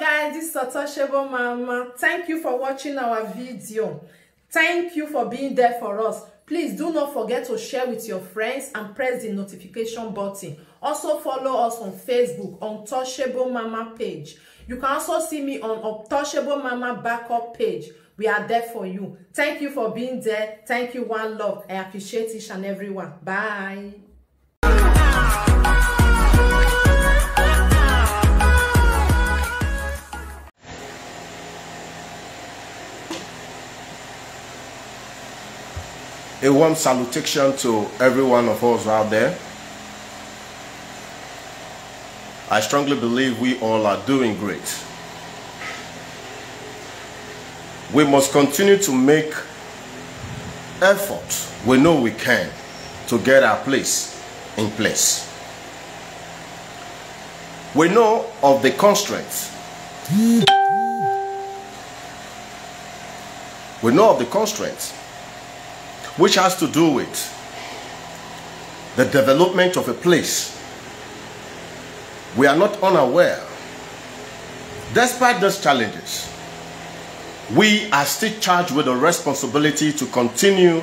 guys this is Otoshebo mama. Thank you for watching our video. Thank you for being there for us. Please do not forget to share with your friends and press the notification button. Also follow us on facebook on Touchable mama page. You can also see me on Touchable mama backup page. We are there for you. Thank you for being there. Thank you one love. I appreciate each and everyone bye A warm salutation to every one of us out there. I strongly believe we all are doing great. We must continue to make efforts we know we can to get our place in place. We know of the constraints. We know of the constraints which has to do with the development of a place. We are not unaware. Despite those challenges, we are still charged with the responsibility to continue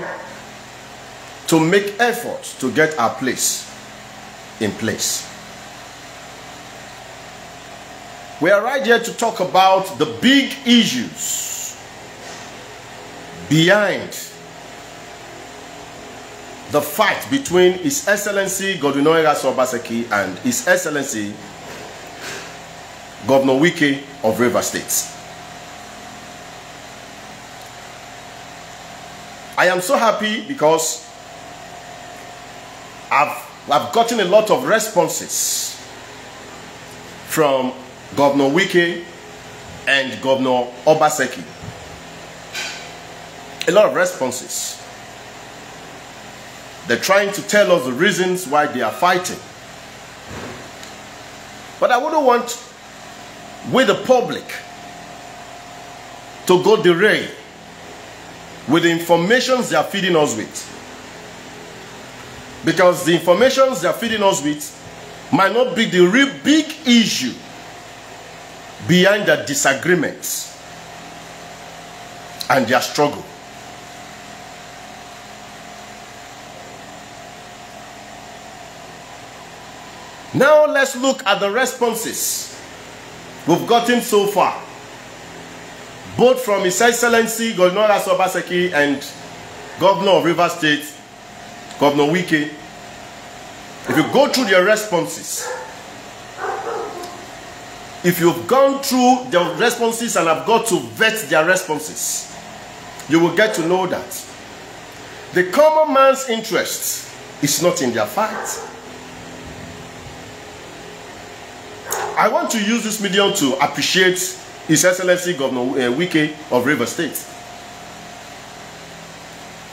to make efforts to get our place in place. We are right here to talk about the big issues behind the fight between His Excellency Godwin Oyeraso Obaseki and His Excellency Governor Wike of River State. I am so happy because I've, I've gotten a lot of responses from Governor Wike and Governor Obaseki. A lot of responses. They're trying to tell us the reasons why they are fighting. But I wouldn't want with the public to go derail with the informations they are feeding us with. Because the informations they are feeding us with might not be the real big issue behind their disagreements and their struggle. Now let's look at the responses we've gotten so far, both from His Excellency Governor Obaseki and Governor of River State, Governor Wike. If you go through their responses, if you've gone through their responses and have got to vet their responses, you will get to know that the common man's interest is not in their fight. I want to use this medium to appreciate His Excellency Governor uh, Wike of River State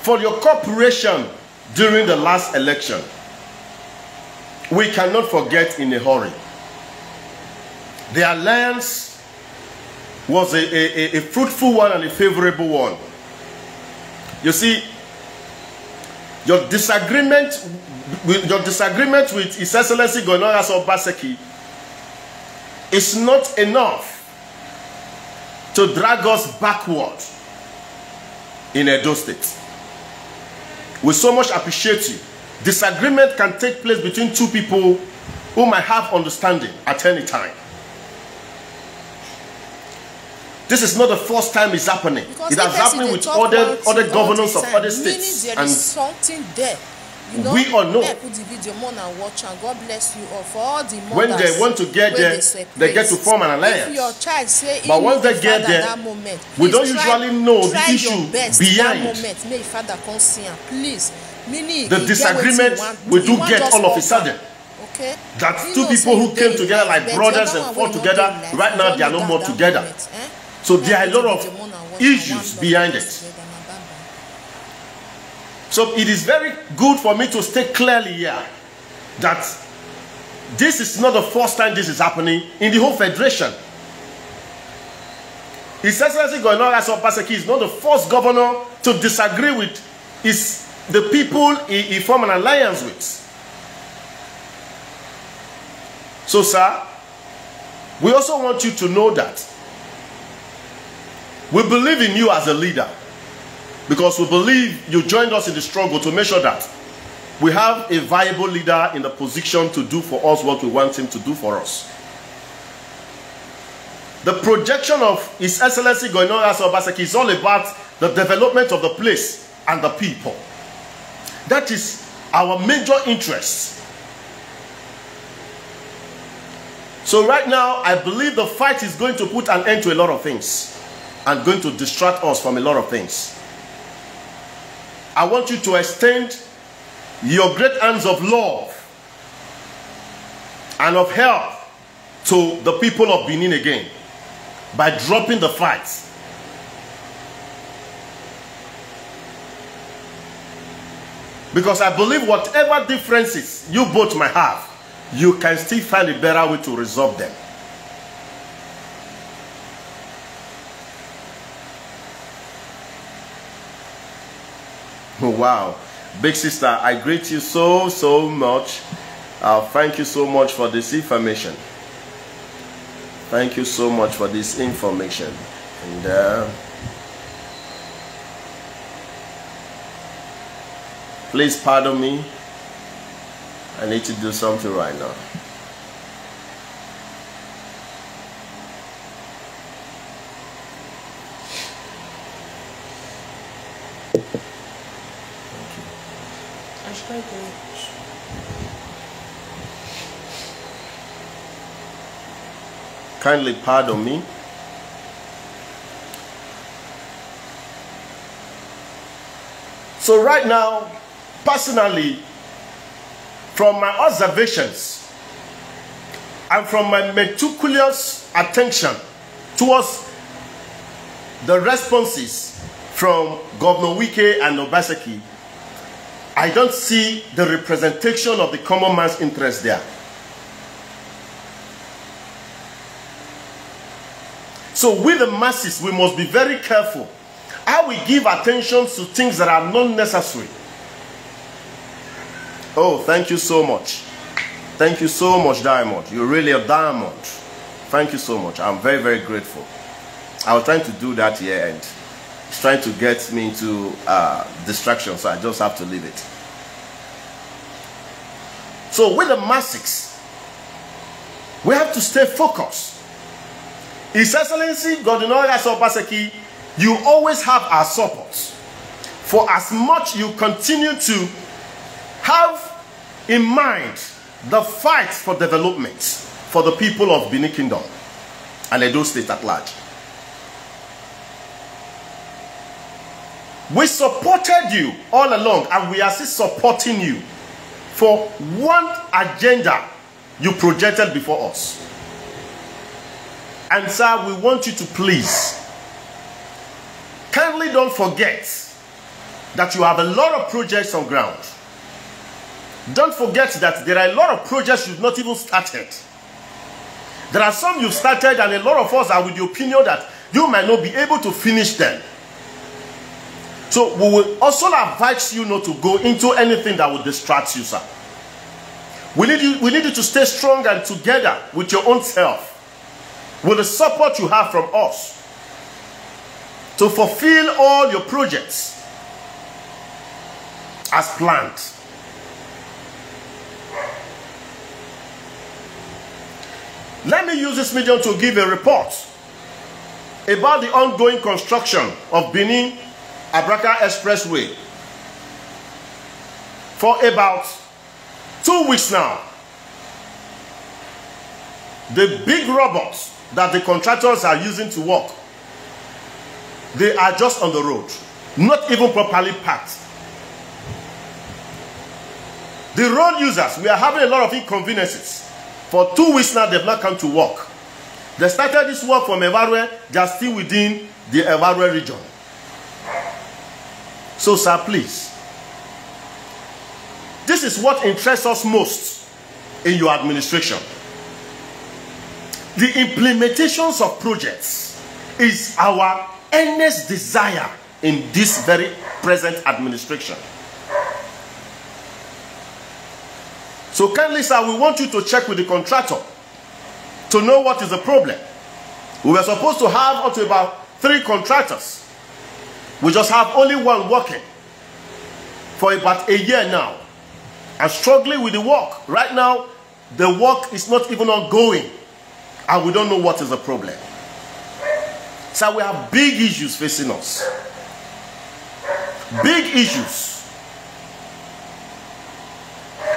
for your cooperation during the last election. We cannot forget in a hurry. The alliance was a, a, a fruitful one and a favorable one. You see, your disagreement with your disagreement with His Excellency Governor Obaseki is not enough to drag us backward in Edo State. We so much appreciate you. Disagreement can take place between two people who might have understanding at any time. This is not the first time it's happening. Because it has happened with other other governors of other states. Meaning there is something there. You know, We know. Make put the video more and watch and God bless you all for all the mothers when they want to get there, they get to form an alliance. If your child say But once they get there, that moment, we don't try- usually know the issue best behind. that moment your father come see am please meaning The disagreement we do get all of a sudden. Okay. That You two people who came together like brothers the and fought together, no right now they are no more together. eh? So there are a lot of issues behind it. So it is very good for me to state clearly here that this is not the first time this is happening in the whole federation. His Excellency Governor Aso Paseki is not the first governor to disagree with his, the people he, he formed an alliance with. So, sir, We also want you to know that we believe in you as a leader because we believe you joined us in the struggle to make sure that we have a viable leader in the position to do for us what we want him to do for us. The projection of His Excellency Goinoras Obaseki is all about the development of the place and the people. That is our major interest. So right now, I believe the fight is going to put an end to a lot of things and going to distract us from a lot of things. I want you to extend your great hands of love and of help to the people of Benin again by dropping the fight. Because I believe whatever differences you both might have, you can still find a better way to resolve them. Wow. Big sister, I greet you so, so much. Uh, thank you so much for this information. Thank you so much for this information. And uh, please pardon me. I need to do something right now. Kindly pardon me. So, right now, personally, from my observations and from my meticulous attention towards the responses from Governor Wike and Obaseki, I don't see the representation of the common man's interest there. So, with the masses, we must be very careful how we give attention to things that are not necessary. Oh, thank you so much. Thank you so much, Diamond. You're really a diamond. Thank you so much. I'm very, very grateful. I was trying to do that here and it's trying to get me into uh, distraction, so I just have to leave it. So, with the masses, we have to stay focused. His Excellency Godinoya Sopaseki, you always have our support. For as much you continue to have in mind the fight for development for the people of Benin Kingdom and Edo State at large. We supported you all along and we are still supporting you for one agenda you projected before us. And sir, we want you to please kindly don't forget that you have a lot of projects on ground. Don't forget that there are a lot of projects you've not even started. There are some you've started, and a lot of us are with the opinion that you might not be able to finish them. So we will also advise you not to go into anything that will distract you, sir. We need you, we need you to stay strong and together with your own self, with the support you have from us, to fulfill all your projects as planned. Let me use this medium to give a report about the ongoing construction of Benin Abraka Expressway for about two weeks now. The big robots that the contractors are using to work, they are just on the road, not even properly packed. The road users, we are having a lot of inconveniences. For two weeks now, they've not come to work. They started this work from Evarwe, they are still within the Evarwe region. So, sir, please. This is what interests us most in your administration. The implementations of projects is our earnest desire in this very present administration. So kindly, sir, we want you to check with the contractor to know what is the problem. We were supposed to have up to about three contractors. We just have only one working for about a year now and struggling with the work. Right now, the work is not even ongoing and we don't know what is the problem. So we have big issues facing us. Big issues.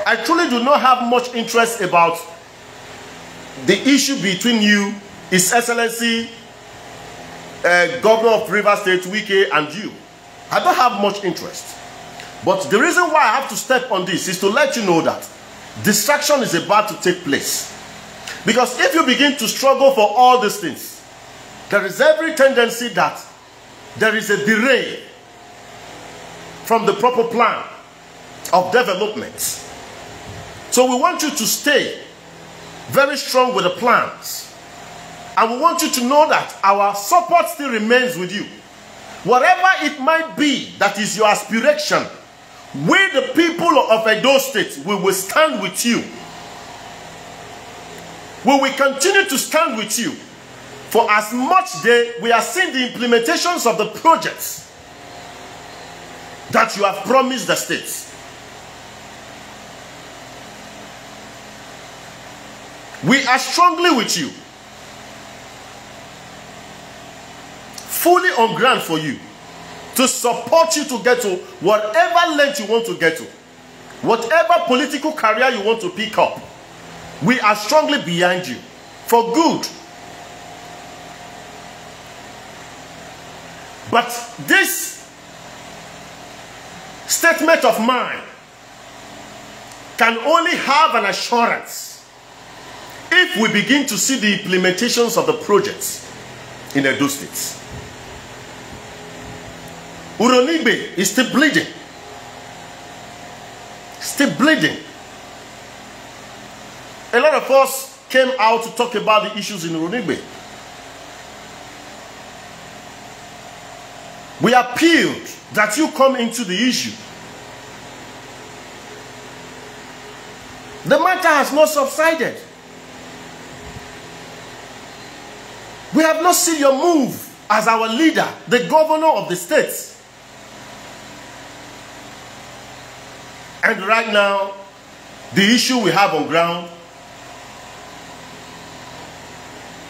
I truly do not have much interest about the issue between you, His Excellency, uh, Governor of River State, Wike, and you. I don't have much interest. But the reason why I have to step on this is to let you know that distraction is about to take place. Because if you begin to struggle for all these things, there is every tendency that there is a delay from the proper plan of development. So we want you to stay very strong with the plans. And we want you to know that our support still remains with you. Whatever it might be that is your aspiration, we the people of Edo State, we will stand with you. We will continue to stand with you for as much day we are seeing the implementations of the projects that you have promised the states. We are strongly with you. Fully on ground for you. To support you to get to whatever length you want to get to. Whatever political career you want to pick up. We are strongly behind you. For good. But this statement of mine can only have an assurance if we begin to see the implementations of the projects in Edo State. Uronigbe is still bleeding. Still bleeding. A lot of us came out to talk about the issues in Uronigbe. We appealed that you come into the issue. The matter has not subsided. We have not seen your move as our leader, the governor of the state. And right now, the issue we have on ground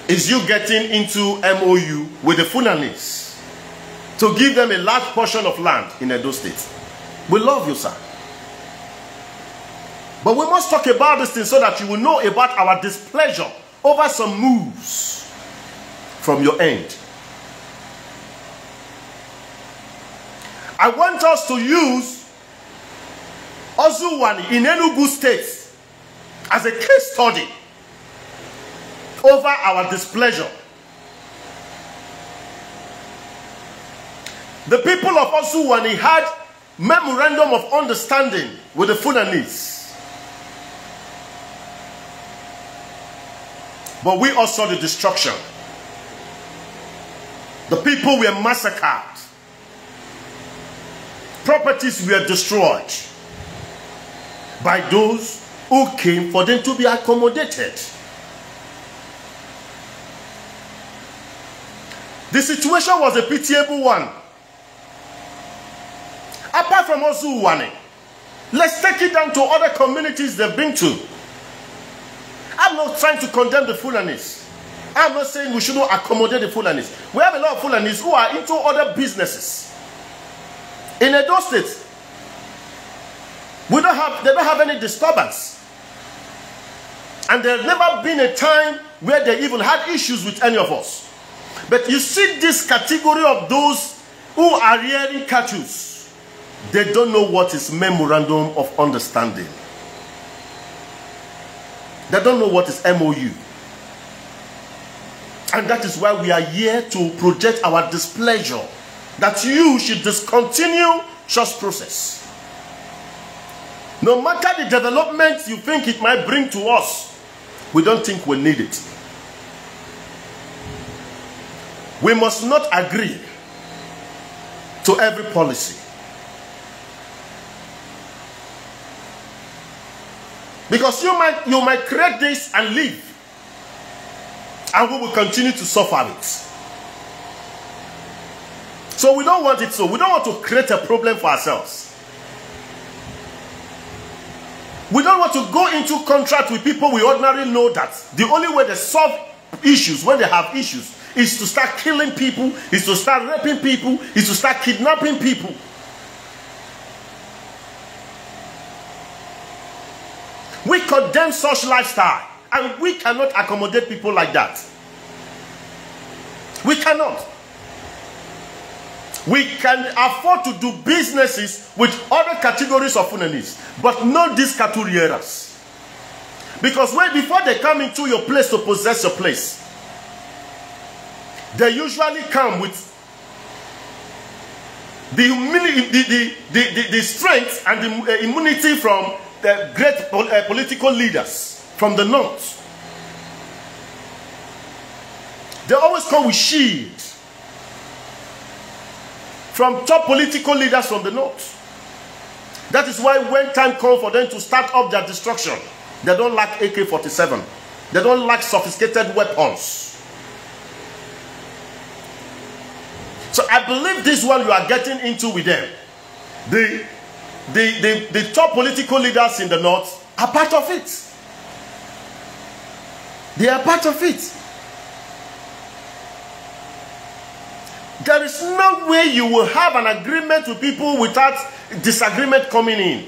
is you getting into MOU with the Fulanis to give them a large portion of land in Edo State. We love you, sir. But we must talk about this thing so that you will know about our displeasure over some moves from your end. I want us to use Uzo-Uwani in Enugu State as a case study over our displeasure. The people of Uzo-Uwani had memorandum of understanding with the Fulanis. But we also saw the destruction. The people were massacred. Properties were destroyed by those who came for them to be accommodated. The situation was a pitiable one. Apart from Ozuwane, let's take it down to other communities they've been to. I'm not trying to condemn the Fulanis. I'm not saying we should not accommodate the Fulanis. We have a lot of Fulanis who are into other businesses. In Edo State, we don't have, they don't have any disturbance. And there's never been a time where they even had issues with any of us. But you see this category of those who are rearing cattle. They don't know what is memorandum of understanding. They don't know what is MOU. And that is why we are here to project our displeasure that you should discontinue such process. No matter the development you think it might bring to us, we don't think we need it. We must not agree to every policy. Because you might, you might create this and leave. And we will continue to suffer it. So we don't want it so. We don't want to create a problem for ourselves. We don't want to go into contract with people we ordinarily know that the only way they solve issues when they have issues is to start killing people, is to start raping people, is to start kidnapping people. We condemn such lifestyle and we cannot accommodate people like that. We cannot. We can afford to do businesses with other categories of Fulanis, but not these cattle rearers. Because when before they come into your place to possess your place, they usually come with the, humility, the, the, the, the, the strength and the uh, immunity from the great pol uh, political leaders from the north. They always come with shield from top political leaders from the north. That is why when time comes for them to start up their destruction, they don't like AK-47. They don't like sophisticated weapons. So I believe this one you are getting into with them. The, the, the, the top political leaders in the north are part of it. They are part of it. There is no way you will have an agreement with people without disagreement coming in.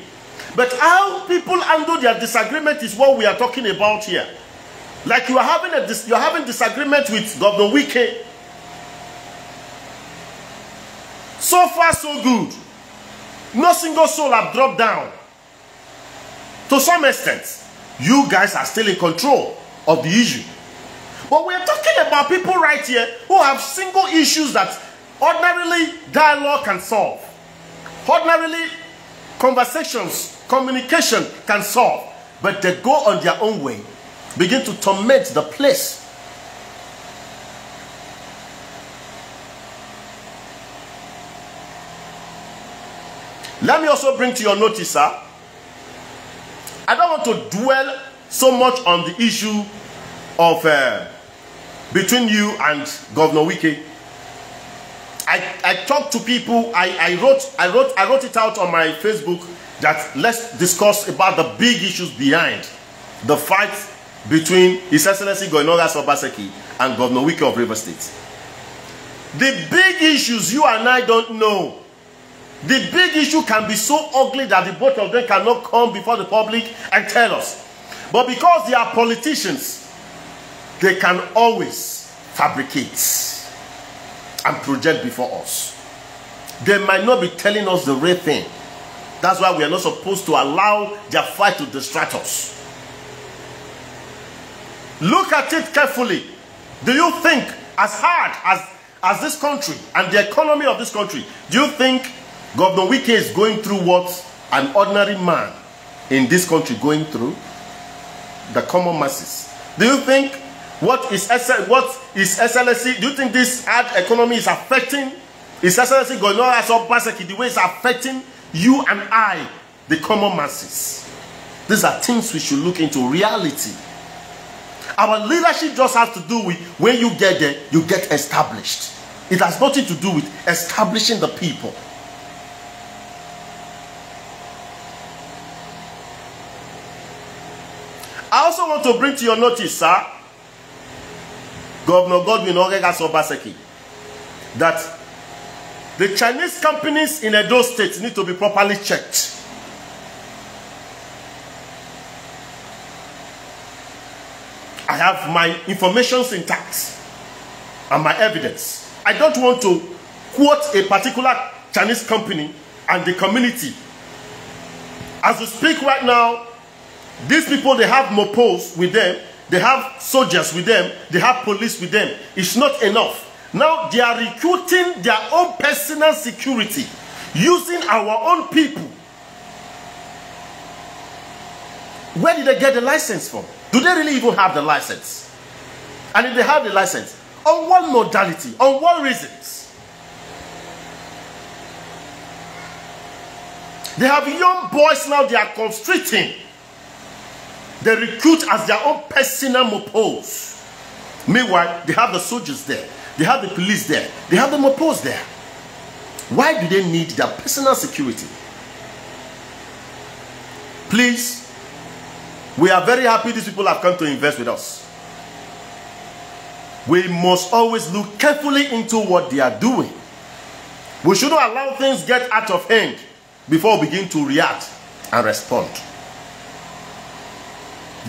But how people handle their disagreement is what we are talking about here. Like you are having a you are having disagreement with Governor Wike. So far, so good. No single soul have dropped down. To some extent, you guys are still in control of the issue. But we're talking about people right here who have single issues that ordinarily dialogue can solve. Ordinarily, conversations, communication can solve. But they go on their own way, begin to torment the place. Let me also bring to your notice, sir. I don't want to dwell so much on the issue of uh, between you and Governor Wike. I, I talked to people, I, I wrote I wrote I wrote it out on my Facebook that let's discuss about the big issues behind the fight between His Excellency Goinogas Obaseki and Governor Wike of River State. The big issues you and I don't know. The big issue can be so ugly that the both of them cannot come before the public and tell us. But because they are politicians, they can always fabricate and project before us. They might not be telling us the real thing. That's why we are not supposed to allow their fight to distract us. Look at it carefully. Do you think, as hard as, as this country and the economy of this country, do you think Governor Wike is going through what an ordinary man in this country going through? The common masses. Do you think what is what is SLC? Do you think this hard economy is affecting is SLC going on as Obaseki the way it's affecting you and I, the common masses? These are things we should look into reality. Our leadership just has to do with when you get there, you get established. It has nothing to do with establishing the people. I also want to bring to your notice, sir, Governor Godwin Oregas Obaseki, that the Chinese companies in Edo State need to be properly checked. I have my information intact and my evidence. I don't want to quote a particular Chinese company and the community. As we speak right now, these people, they have mopos with them they have soldiers with them. They have police with them. It's not enough. Now they are recruiting their own personal security using our own people. Where did they get the license from? Do they really even have the license? And if they have the license, on what modality? On what reasons? They have young boys now they are constricting they recruit as their own personal mopos. Meanwhile, they have the soldiers there, they have the police there, they have the mopos there. Why do they need their personal security? Please, we are very happy these people have come to invest with us. We must always look carefully into what they are doing. We shouldn't allow things get out of hand before we begin to react and respond.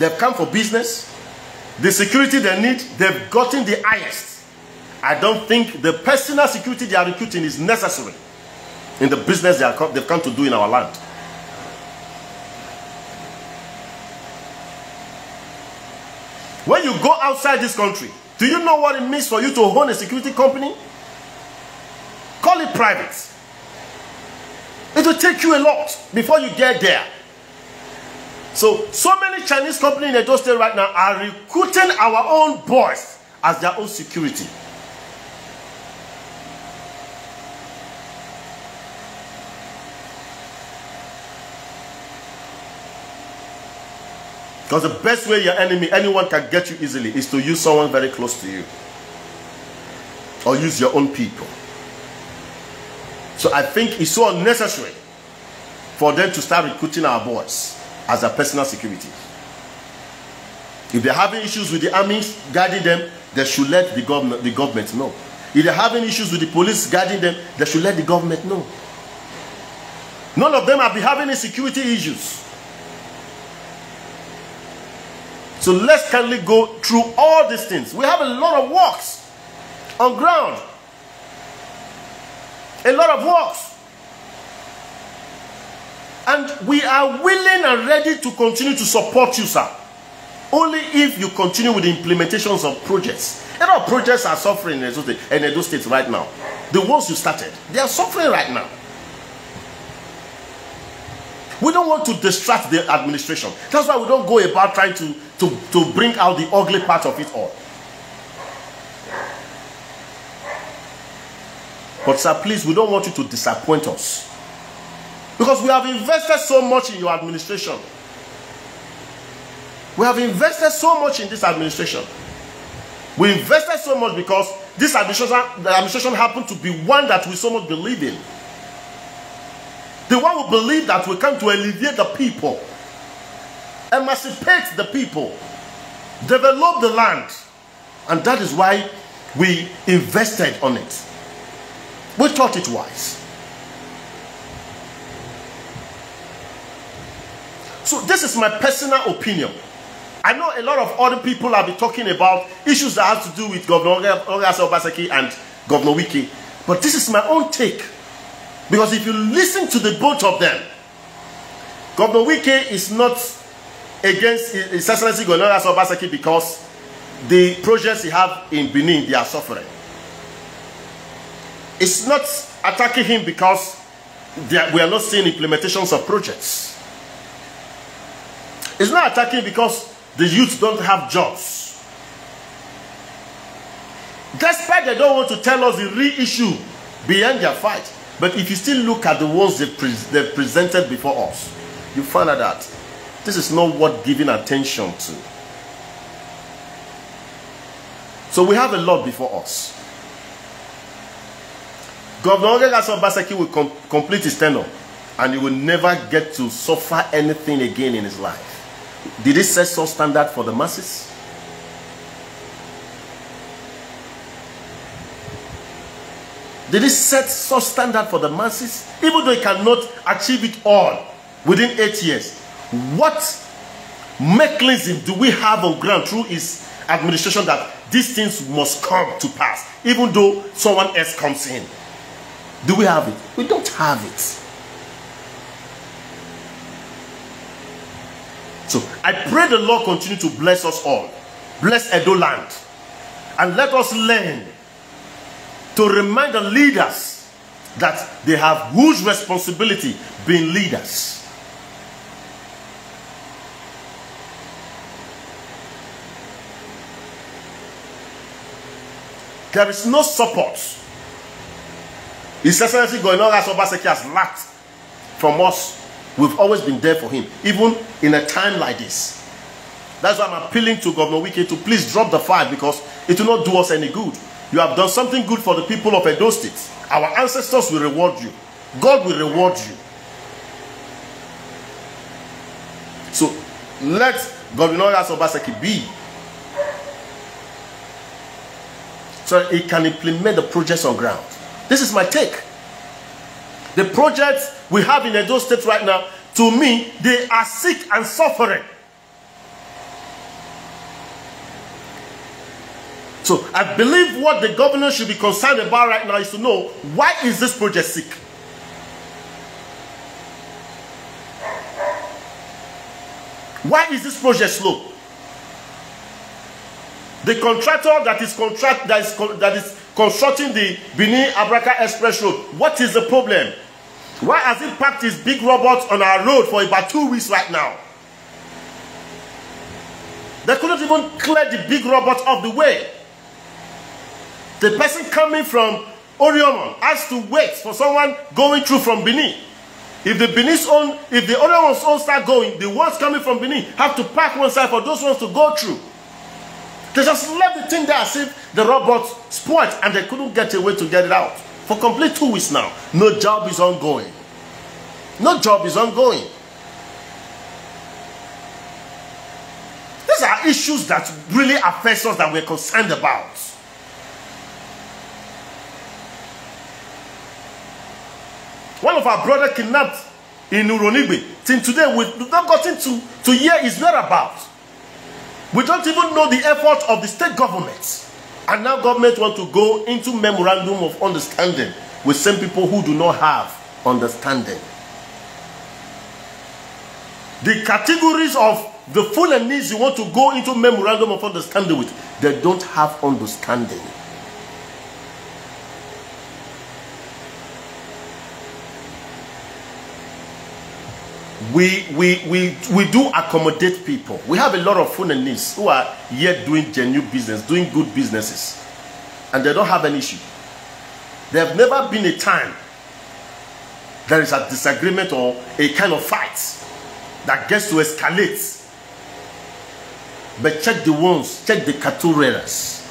They've come for business. The security they need, they've gotten the highest. I don't think the personal security they are recruiting is necessary in the business they are, they've come to do in our land. When you go outside this country, do you know what it means for you to own a security company? Call it private. It will take you a lot before you get there. So, so many Chinese companies in Edo State right now are recruiting our own boys as their own security. Because the best way your enemy, anyone can get you easily, is to use someone very close to you. Or use your own people. So I think it's so unnecessary for them to start recruiting our boys as a personal security. If they're having issues with the armies guarding them, they should let the government, the government know. If they're having issues with the police guarding them, they should let the government know. None of them been having any security issues. So let's kindly go through all these things. We have a lot of works on ground. A lot of works. And we are willing and ready to continue to support you, sir. Only if you continue with the implementations of projects. A lot of projects are suffering in Edo State, in Edo State right now. The ones you started, they are suffering right now. We don't want to distract the administration. That's why we don't go about trying to, to, to bring out the ugly part of it all. But sir, please, we don't want you to disappoint us. Because we have invested so much in your administration. We have invested so much in this administration. We invested so much because this administration, the administration happened to be one that we so much believe in. The one who believe that we come to alleviate the people, emancipate the people, develop the land. And that is why we invested on it. We thought it wise. So this is my personal opinion. I know a lot of other people have been talking about issues that have to do with Governor Ogasa Obaseki and Governor Wike. But this is my own take. Because if you listen to the both of them, Governor Wike is not against His Excellency Governor Obaseki because the projects he have in Benin, they are suffering. It's not attacking him because are, we are not seeing implementations of projects. It's not attacking because the youth don't have jobs. Despite they don't want to tell us the real issue behind their fight. But if you still look at the ones they, pre they presented before us, you find out that this is not what giving attention to. So we have a lot before us. Governor Baseki will com complete his tenure and he will never get to suffer anything again in his life. Did he set some standard for the masses? Did he set such standard for the masses? Even though he cannot achieve it all within eight years. What mechanism do we have on ground through his administration that these things must come to pass, even though someone else comes in? Do we have it? We don't have it. So I pray the Lord continue to bless us all. Bless Edo land. And let us learn to remind the leaders that they have huge responsibility being leaders. There is no support. His Excellency Goinoras Obaseki has lacked from us. We've always been there for him, even in a time like this. That's why I'm appealing to Governor Wike to please drop the fight because it will not do us any good. You have done something good for the people of Edo State. Our ancestors will reward you. God will reward you. So let Governor Obaseki be so he can implement the projects on ground. This is my take. The projects we have in Edo State right now, to me, they are sick and suffering. So I believe what the governor should be concerned about right now is to know why is this project sick? Why is this project slow? The contractor that is contract that is that is constructing the Benin Abraka Express Road, what is the problem? Why has he parked his big robot on our road for about two weeks right now? They couldn't even clear the big robot off the way. The person coming from Oriomon has to wait for someone going through from Benin. If the Benin's own, if the other ones all start going, the ones coming from Benin have to park one side for those ones to go through. They just left the thing there as if the robot spoiled and they couldn't get a way to get it out. For complete two weeks now, no job is ongoing. No job is ongoing. These are issues that really affect us that we're concerned about. One of our brother kidnapped in Uronigbe. Till today, we've not gotten to, to hear his whereabouts. We don't even know the effort of the state government. And now government want to go into memorandum of understanding with some people who do not have understanding. The categories of the Fulanis you want to go into memorandum of understanding with, they don't have understanding. We, we, we, we do accommodate people. We have a lot of Funanis who are yet doing genuine business, doing good businesses, and they don't have an issue. There have never been a time there is a disagreement or a kind of fight that gets to escalate. But check the ones, check the cattle raiders.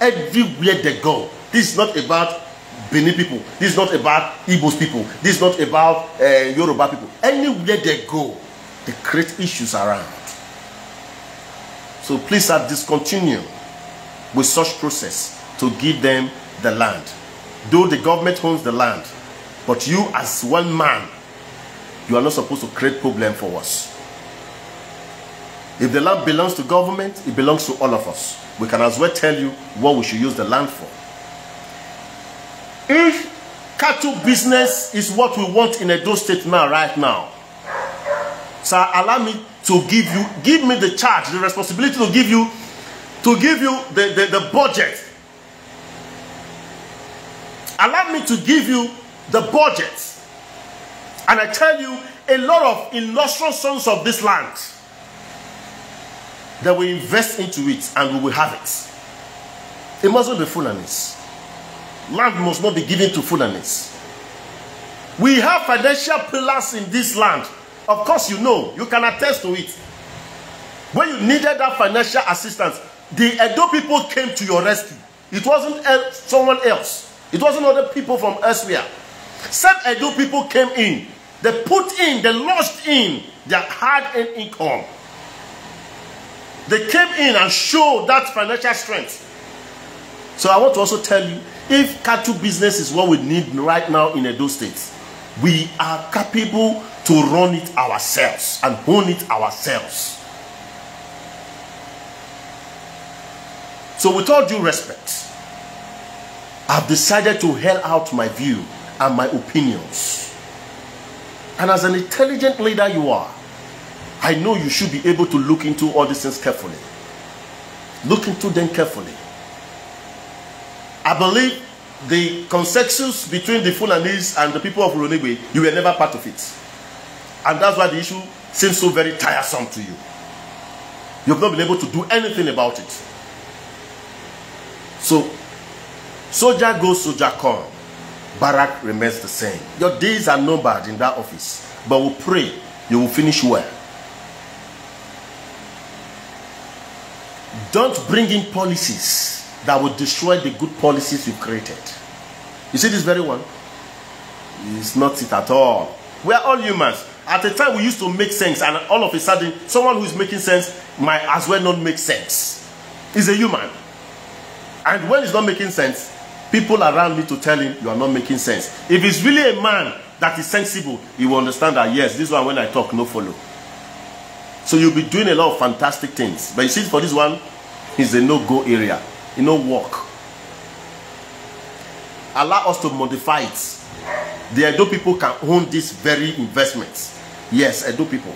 Everywhere they go, this is not about Benin people. This is not about Igbos people. This is not about uh, Yoruba people. Anywhere they go, they create issues around. So please uh, discontinue with such process to give them the land. Though the government owns the land, but you as one man, you are not supposed to create problem for us. If the land belongs to government, it belongs to all of us. We can as well tell you what we should use the land for. If cattle business is what we want in Edo State now, right now, sir, allow me to give you, give me the charge, the responsibility to give you, to give you the, the, the budget. Allow me to give you the budget. And I tell you, a lot of illustrious sons of this land that will invest into it and we will have it. It mustn't be Fulanis. Land must not be given to Fulanis. We have financial pillars in this land. Of course, you know, you can attest to it. When you needed that financial assistance, the Edo people came to your rescue. It wasn't someone else. It wasn't other people from elsewhere. Some Edo people came in. They put in, they lodged in their hard-earned income. They came in and showed that financial strength. So I want to also tell you, if cattle business is what we need right now in Edo State, we are capable to run it ourselves and own it ourselves. So with all due respect, I've decided to hell out my view and my opinions. And as an intelligent leader you are, I know you should be able to look into all these things carefully. Look into them carefully. I believe the consensus between the Fulanis and the people of Uronigbe, you were never part of it. And that's why the issue seems so very tiresome to you. You've not been able to do anything about it. So, soldier goes, soldier come. Barak remains the same. Your days are numbered in that office. But we pray you will finish well. Don't bring in policies that will destroy the good policies you've created. You see this very one? It's not it at all. We are all humans. At a time we used to make sense, and all of a sudden, someone who is making sense might as well not make sense. He's a human. And when he's not making sense, people around me to tell him you are not making sense. If he's really a man that is sensible, he will understand that yes, this one when I talk, no follow. So you'll be doing a lot of fantastic things. But you see, for this one, it's a no-go area. You know, work. Allow us to modify it. The Edo people can own this very investment Yes, Edo people.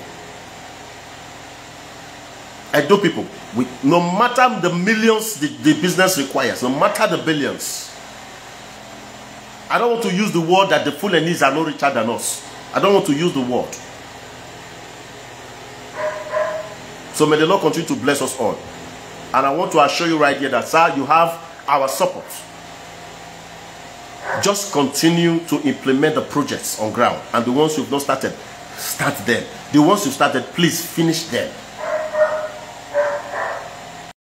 Edo people, with, no matter the millions the, the business requires, no matter the billions. I don't want to use the word that the Fulanis are no richer than us. I don't want to use the word. So may the Lord continue to bless us all. And I want to assure you right here that, sir, you have our support. Just continue to implement the projects on ground. And the ones you've not started, start them. The ones you've started, please finish them.